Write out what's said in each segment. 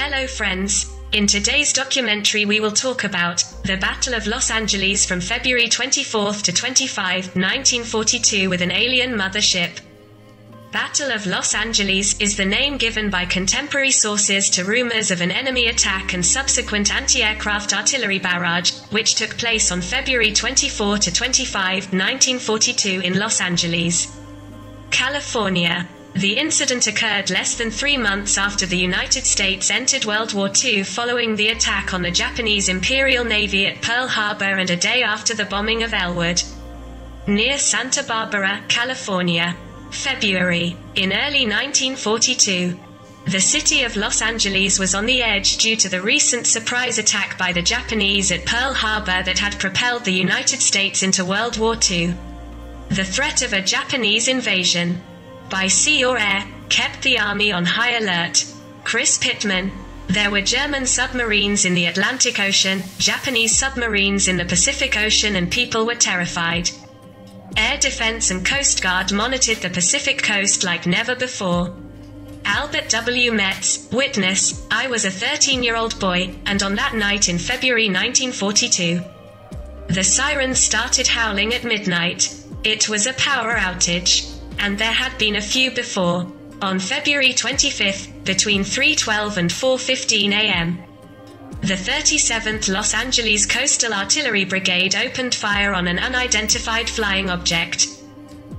Hello, friends. In today's documentary, we will talk about the Battle of Los Angeles from February 24 to 25, 1942, with an alien mothership. Battle of Los Angeles is the name given by contemporary sources to rumors of an enemy attack and subsequent anti aircraft artillery barrage, which took place on February 24 to 25, 1942, in Los Angeles, California. The incident occurred less than three months after the United States entered World War II following the attack on the Japanese Imperial Navy at Pearl Harbor and a day after the bombing of Ellwood, near Santa Barbara, California. February. In early 1942, the city of Los Angeles was on the edge due to the recent surprise attack by the Japanese at Pearl Harbor that had propelled the United States into World War II. The threat of a Japanese invasion by sea or air kept the army on high alert. Chris Pittman. There were German submarines in the Atlantic Ocean, Japanese submarines in the Pacific Ocean, and people were terrified. Air Defense and Coast Guard monitored the Pacific coast like never before. Albert W. Metz, witness, I was a 13 year old boy, and on that night in February 1942, the sirens started howling at midnight. It was a power outage. And there had been a few before. On February 25th, between 3:12 and 4:15 a.m., the 37th Los Angeles Coastal Artillery Brigade opened fire on an unidentified flying object.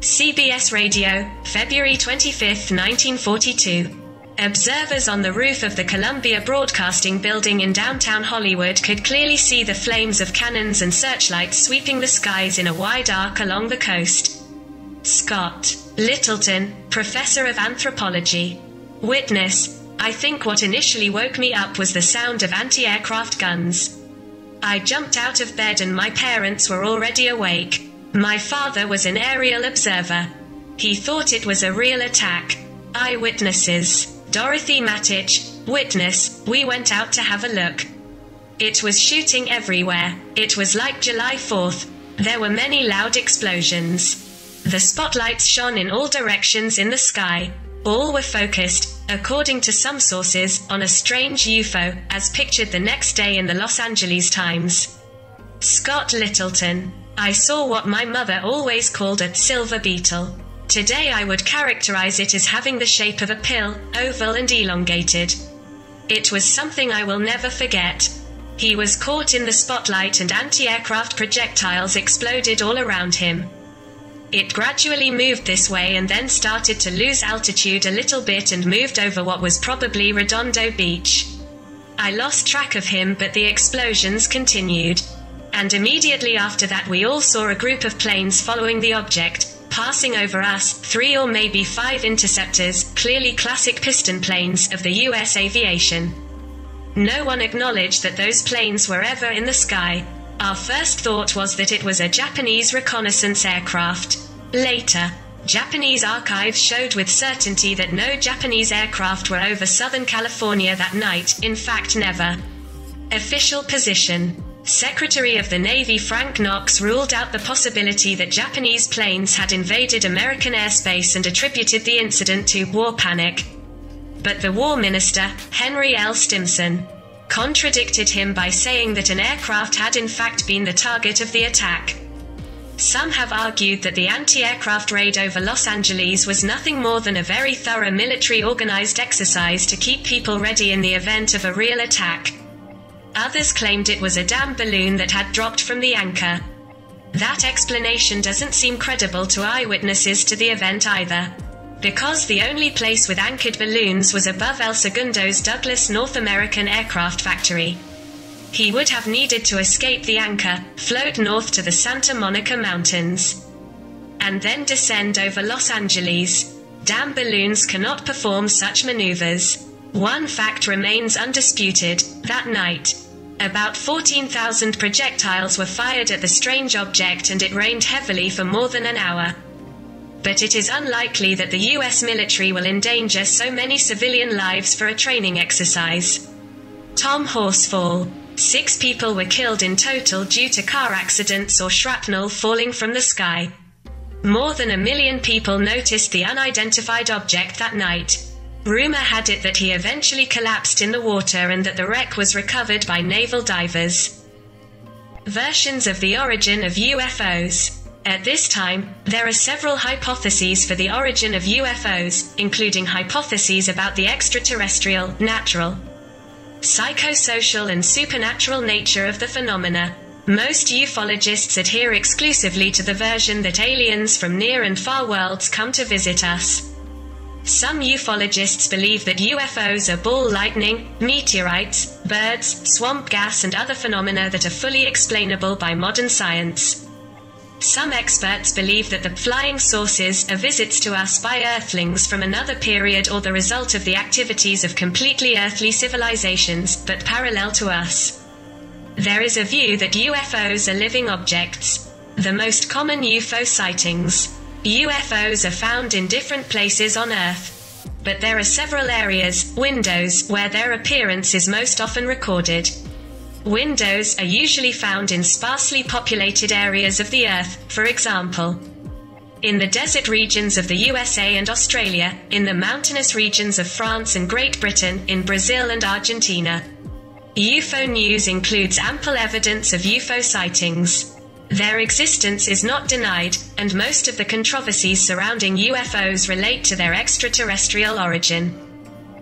CBS Radio, February 25, 1942. Observers on the roof of the Columbia Broadcasting Building in downtown Hollywood could clearly see the flames of cannons and searchlights sweeping the skies in a wide arc along the coast. Scott Littleton, professor of anthropology. Witness I think what initially woke me up was the sound of anti aircraft guns. I jumped out of bed and my parents were already awake. My father was an aerial observer. He thought it was a real attack. Eyewitnesses. Dorothy Matich, witness, we went out to have a look. It was shooting everywhere. It was like July 4th. There were many loud explosions. The spotlights shone in all directions in the sky. All were focused, according to some sources, on a strange UFO, as pictured the next day in the Los Angeles Times. Scott Littleton. I saw what my mother always called a silver beetle. Today I would characterize it as having the shape of a pill, oval and elongated. It was something I will never forget. He was caught in the spotlight and anti aircraft projectiles exploded all around him. It gradually moved this way and then started to lose altitude a little bit and moved over what was probably Redondo Beach. I lost track of him, but the explosions continued. And immediately after that, we all saw a group of planes following the object, passing over us, three or maybe five interceptors, clearly classic piston planes of the US aviation. No one acknowledged that those planes were ever in the sky. Our first thought was that it was a Japanese reconnaissance aircraft. Later, Japanese archives showed with certainty that no Japanese aircraft were over Southern California that night, in fact, never. Official position Secretary of the Navy Frank Knox ruled out the possibility that Japanese planes had invaded American airspace and attributed the incident to war panic. But the War Minister, Henry L. Stimson, contradicted him by saying that an aircraft had in fact been the target of the attack. Some have argued that the anti aircraft raid over Los Angeles was nothing more than a very thorough military organized exercise to keep people ready in the event of a real attack. Others claimed it was a damn balloon that had dropped from the anchor. That explanation doesn't seem credible to eyewitnesses to the event either. Because the only place with anchored balloons was above El Segundo's Douglas North American Aircraft Factory. He would have needed to escape the anchor, float north to the Santa Monica Mountains, and then descend over Los Angeles. Damn balloons cannot perform such maneuvers. One fact remains undisputed that night, about 14,000 projectiles were fired at the strange object and it rained heavily for more than an hour. But it is unlikely that the US military will endanger so many civilian lives for a training exercise. Tom Horsefall. Six people were killed in total due to car accidents or shrapnel falling from the sky. More than a million people noticed the unidentified object that night. Rumor had it that he eventually collapsed in the water and that the wreck was recovered by naval divers. Versions of the origin of UFOs. At this time, there are several hypotheses for the origin of UFOs, including hypotheses about the extraterrestrial, natural, psychosocial, and supernatural nature of the phenomena. Most ufologists adhere exclusively to the version that aliens from near and far worlds come to visit us. Some ufologists believe that UFOs are ball lightning, meteorites, birds, swamp gas, and other phenomena that are fully explainable by modern science. Some experts believe that the flying saucers are visits to us by Earthlings from another period or the result of the activities of completely earthly civilizations, but parallel to us. There is a view that UFOs are living objects. The most common UFO sightings. UFOs are found in different places on Earth. But there are several areas, windows, where their appearance is most often recorded. Windows are usually found in sparsely populated areas of the Earth, for example, in the desert regions of the USA and Australia, in the mountainous regions of France and Great Britain, in Brazil and Argentina. UFO news includes ample evidence of UFO sightings. Their existence is not denied, and most of the controversies surrounding UFOs relate to their extraterrestrial origin.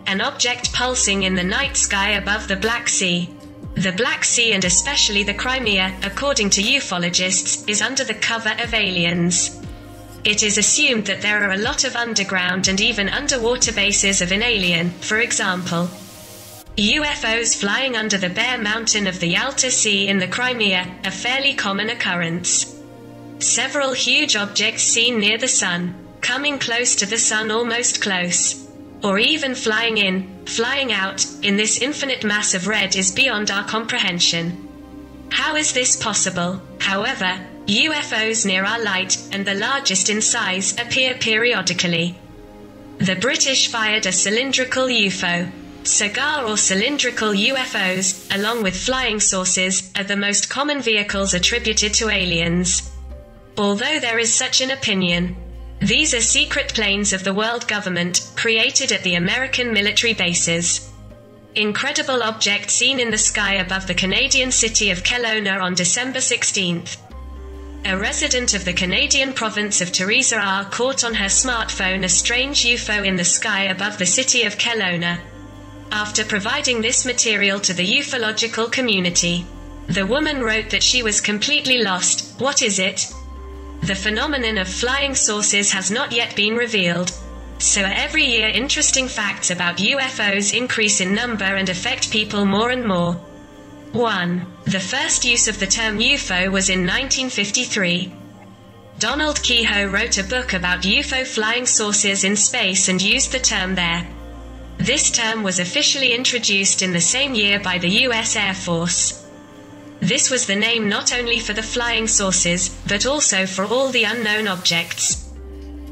An object pulsing in the night sky above the Black Sea. The Black Sea and especially the Crimea, according to ufologists, is under the cover of aliens. It is assumed that there are a lot of underground and even underwater bases of an alien, for example, UFOs flying under the bare mountain of the Yalta Sea in the Crimea, a fairly common occurrence. Several huge objects seen near the Sun, coming close to the Sun almost close. Or even flying in, flying out, in this infinite mass of red is beyond our comprehension. How is this possible? However, UFOs near our light, and the largest in size, appear periodically. The British fired a cylindrical UFO, Cigar or cylindrical UFOs, along with flying saucers, are the most common vehicles attributed to aliens. Although there is such an opinion, these are secret planes of the world government, created at the American military bases. Incredible object seen in the sky above the Canadian city of Kelowna on December 16th. A resident of the Canadian province of Theresa R caught on her smartphone a strange UFO in the sky above the city of Kelowna. After providing this material to the ufological community, the woman wrote that she was completely lost. What is it? The phenomenon of flying saucers has not yet been revealed. So every year interesting facts about UFOs increase in number and affect people more and more. 1. The first use of the term UFO was in 1953. Donald Keyhoe wrote a book about UFO flying saucers in space and used the term there. This term was officially introduced in the same year by the U.S. Air Force. This was the name not only for the flying saucers, but also for all the unknown objects.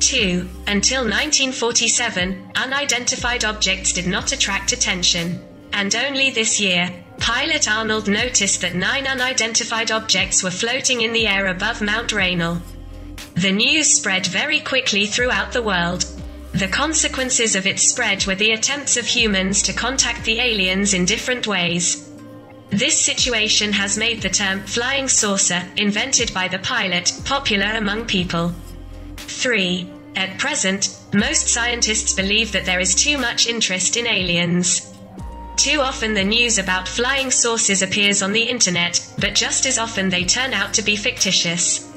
2. Until 1947, unidentified objects did not attract attention. And only this year, pilot Arnold noticed that nine unidentified objects were floating in the air above Mount Rainier. The news spread very quickly throughout the world, the consequences of its spread were the attempts of humans to contact the aliens in different ways. This situation has made the term flying saucer, invented by the pilot, popular among people. 3. At present, most scientists believe that there is too much interest in aliens. Too often the news about flying saucers appears on the internet, but just as often they turn out to be fictitious.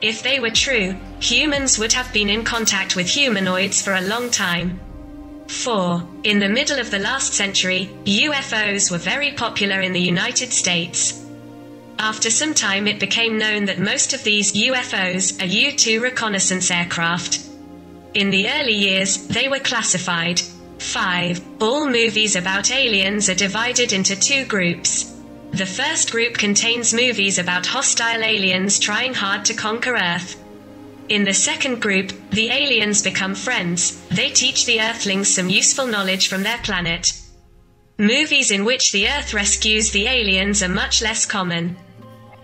If they were true, humans would have been in contact with humanoids for a long time. 4. In the middle of the last century, UFOs were very popular in the United States. After some time, it became known that most of these UFOs are U 2 reconnaissance aircraft. In the early years, they were classified. 5. All movies about aliens are divided into two groups the first group contains movies about hostile aliens trying hard to conquer Earth. In the second group, the aliens become friends, they teach the Earthlings some useful knowledge from their planet. Movies in which the Earth rescues the aliens are much less common.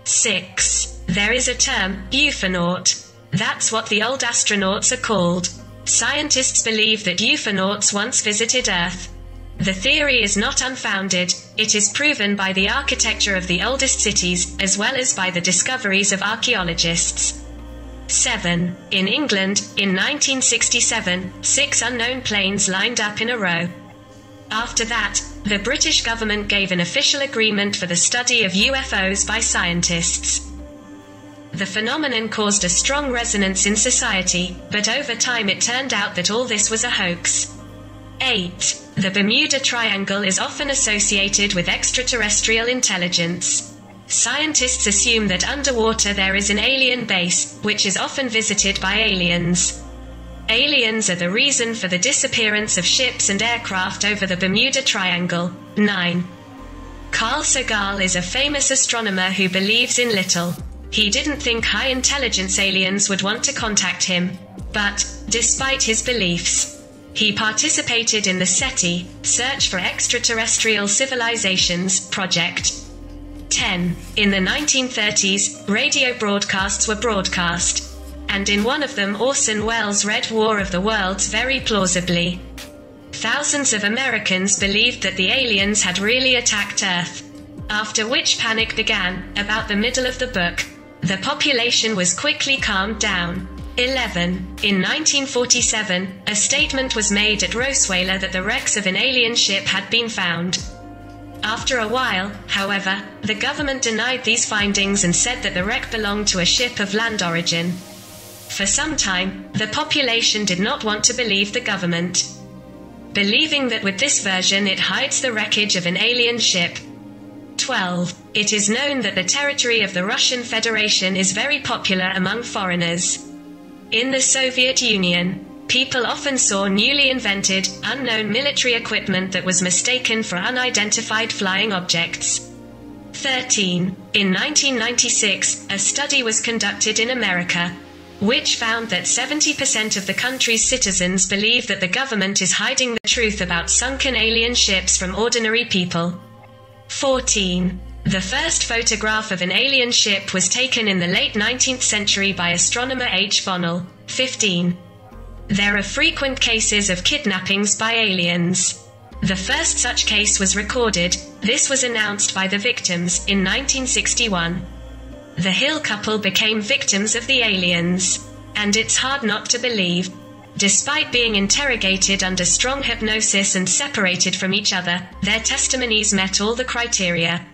6. There is a term, ufonaut. That's what the old astronauts are called. Scientists believe that ufonauts once visited Earth. The theory is not unfounded, it is proven by the architecture of the oldest cities, as well as by the discoveries of archaeologists. 7. In England, in 1967, six unknown planes lined up in a row. After that, the British government gave an official agreement for the study of UFOs by scientists. The phenomenon caused a strong resonance in society, but over time it turned out that all this was a hoax. 8. The Bermuda Triangle is often associated with extraterrestrial intelligence. Scientists assume that underwater there is an alien base, which is often visited by aliens. Aliens are the reason for the disappearance of ships and aircraft over the Bermuda Triangle. 9. Carl Sagan is a famous astronomer who believes in little. He didn't think high intelligence aliens would want to contact him. But, despite his beliefs, he participated in the SETI, Search for Extraterrestrial Civilizations, project. 10. In the 1930s, radio broadcasts were broadcast. And in one of them, Orson Welles read War of the Worlds very plausibly. Thousands of Americans believed that the aliens had really attacked Earth. After which panic began, about the middle of the book. The population was quickly calmed down. 11. In 1947, a statement was made at Roswell that the wrecks of an alien ship had been found. After a while, however, the government denied these findings and said that the wreck belonged to a ship of land origin. For some time, the population did not want to believe the government. Believing that with this version it hides the wreckage of an alien ship. 12. It is known that the territory of the Russian Federation is very popular among foreigners. In the Soviet Union, people often saw newly invented, unknown military equipment that was mistaken for unidentified flying objects. 13. In 1996, a study was conducted in America, which found that 70% of the country's citizens believe that the government is hiding the truth about sunken alien ships from ordinary people. 14. The first photograph of an alien ship was taken in the late 19th century by astronomer H. Bonnell. 15. There are frequent cases of kidnappings by aliens. The first such case was recorded, this was announced by the victims, in 1961. The Hill couple became victims of the aliens. And it's hard not to believe. Despite being interrogated under strong hypnosis and separated from each other, their testimonies met all the criteria.